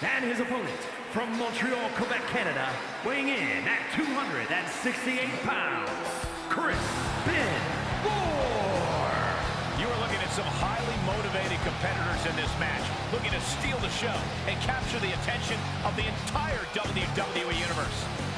And his opponent from Montreal, Quebec, Canada, weighing in at 268 pounds, Chris Benoit. You are looking at some highly motivated competitors in this match, looking to steal the show and capture the attention of the entire WWE Universe.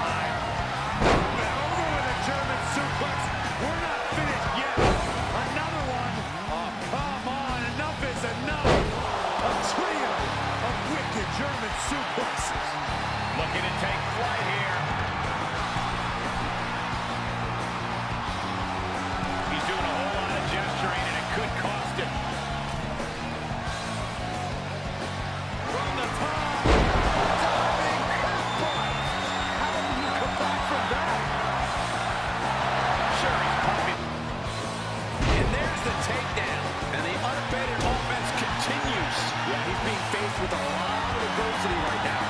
German suplexes. Looking to take flight here. He's doing a whole lot of gesturing, and it could cost him. From the top. Diving headbutt. How did he come back from that? Sure, he's pumping. And there's the takedown. And the unabated offense continues. Yeah, he's being faced with a lot adversity right now.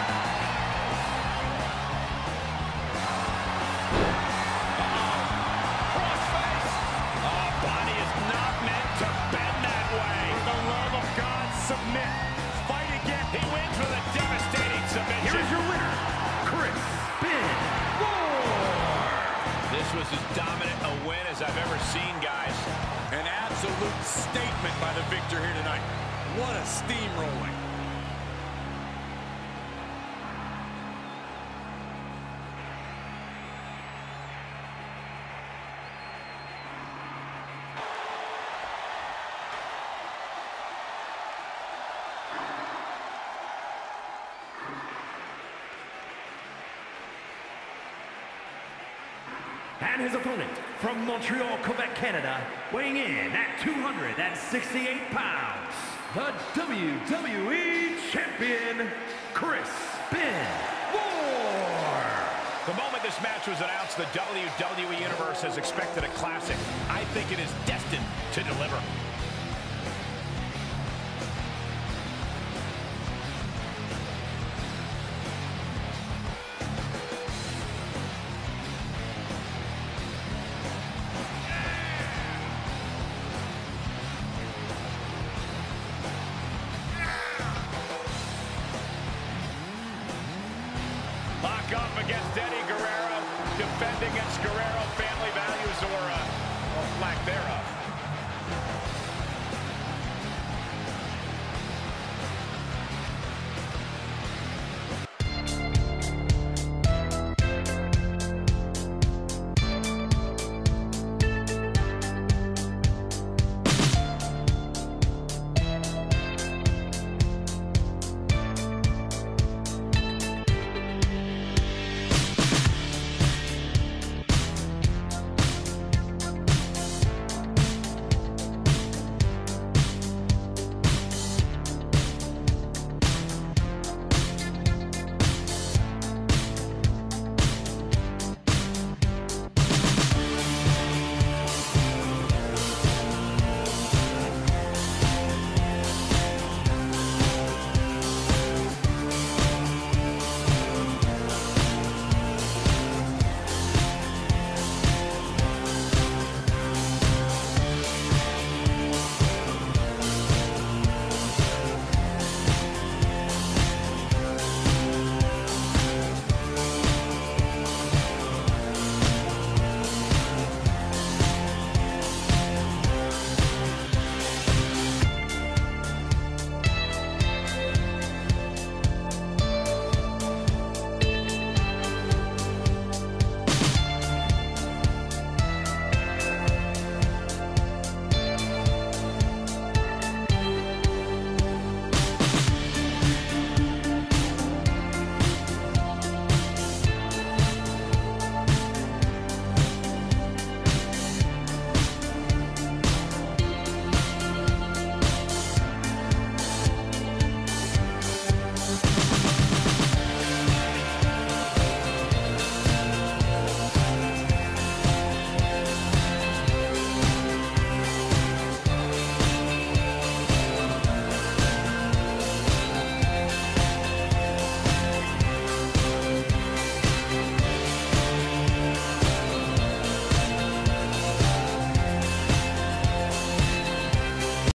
Crossface. Oh, body is not meant to bend that way. For the love of God, submit. Fight again. He wins with a devastating submission. Here is your winner, Chris Benoit. This was as dominant a win as I've ever seen, guys. An absolute statement by the victor here tonight. What a steamrolling. And his opponent from Montreal, Quebec, Canada, weighing in at 268 pounds, the WWE Champion, Chris Benoit. The moment this match was announced, the WWE Universe has expected a classic. I think it is destined to deliver. Up against Eddie Guerrero, defending against Guerrero family values or uh, lack thereof.